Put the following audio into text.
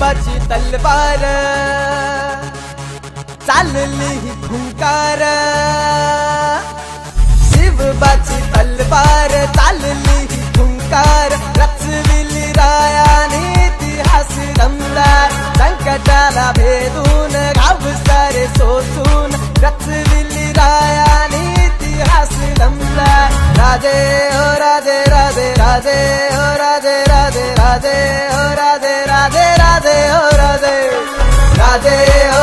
बची तलवार। ली खुंकार शिव बची तलवार चालली खुंकार रचविली रायाने इतिहास रमदार संकटाला भेदून गाव सारे सोसून। रचविली रायाने इतिहास रमदार राजे हो राजे राजे राजे ओ राजे राजे राजे day